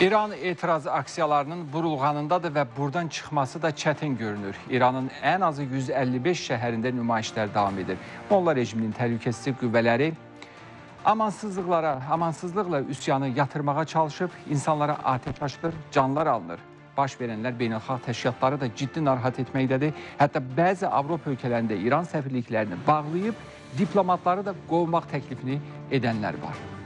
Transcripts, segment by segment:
İran etiraz aksiyalarının burulğanındadır və buradan çıxması da çətin görünür. İranın ən azı 155 şəhərində nümayişlər davam edir. Molla rejiminin təhlükəsizlik qüvvələri amansızlıqlara, amansızlıqla üsyanı yatırmağa çalışıb, insanlara atəş açılır, canlar alınır. Baş verənlər beynəlxalq təşkilatları da ciddi narahat etməkdədir. Hətta bəzi Avropa ölkələrində İran səfirliklərini bağlayıb, diplomatları da qovmaq təklifini edənlər var.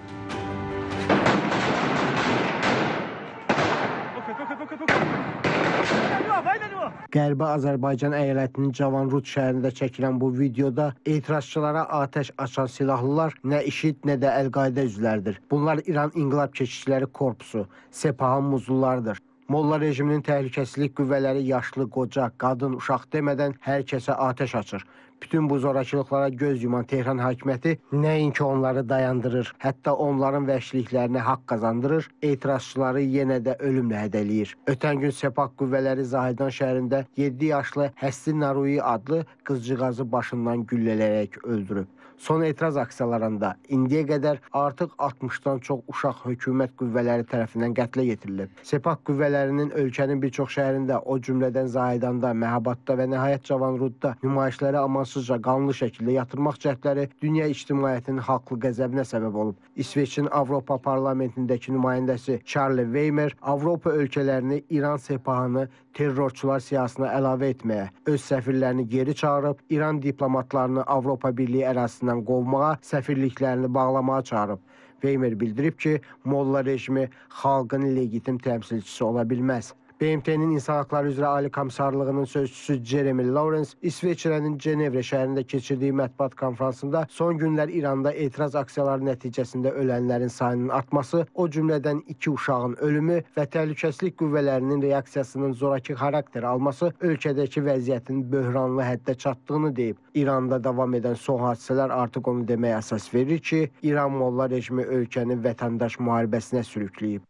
Qərbi Azərbaycan əyalətinin Cavanrud şəhərində çəkilən bu videoda etirazçılara atəş açan silahlılar nə IŞİD, nə də Əl-Qaidə üzvləridir. Bunlar İran İnqilab Keşikçiləri Korpusu, Sepahın muzlularıdır. Molla rejiminin təhlükəsizlik qüvvələri yaşlı, qoca, qadın, uşaq demədən hər kəsə atəş açır. Bütün bu zorakılıqlara göz yuman Tehran hakimiyyəti nəinki onları dayandırır, hətta onların vəhşiliklərinə haqq qazandırır, etirazçıları yenə də ölümlə hədələyir. Ötən gün Sepah qüvvələri Zahidan şəhərində 7 yaşlı Həsli Narui adlı qızcığazı başından güllələrək öldürüb. Son etiraz aksiyalarında indiyə qədər artıq 60-dan çox uşaq hökumət qüvvələri tərəfindən qətlə yetirilib. Sepah qüvvələrinin ölkənin bir çox şəhərində, o cümlədən Zahidanda, Məhabadda və nəhayət Cavanrudda nümayişləri amansızca qanlı şəkildə yatırmaq cəhdləri dünya ictimaiyyətinin haqlı qəzəbinə səbəb olub. İsveçin Avropa parlamentindəki nümayəndəsi Charlie Weimer Avropa ölkələrini İran sepahını terrorçular siyahısına əlavə etməyə, öz səfirlərini geri çağırıb, İran diplomatlarını Avropa Birliyi ərazisindən qovmağa, səfirliklərini bağlamağa çağırıb. Weimer bildirib ki, Molla rejimi xalqın legitim təmsilçisi ola bilməz. BMT-nin İnsan Haqları üzrə Ali Komissarlığının sözçüsü Jeremy Lawrence İsveçrənin Cenevre şəhərində keçirdiyi mətbuat konfransında son günlər İranda etiraz aksiyaları nəticəsində ölənlərin sayının artması, o cümlədən iki uşağın ölümü və təhlükəsizlik qüvvələrinin reaksiyasının zorakı xarakter alması ölkədəki vəziyyətin böhranlı həddə çatdığını deyib. İranda davam edən son hadisələr artıq onu deməyə əsas verir ki, İran molla rejimi ölkəni vətəndaş müharibəsinə sürükləyib.